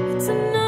It's enough.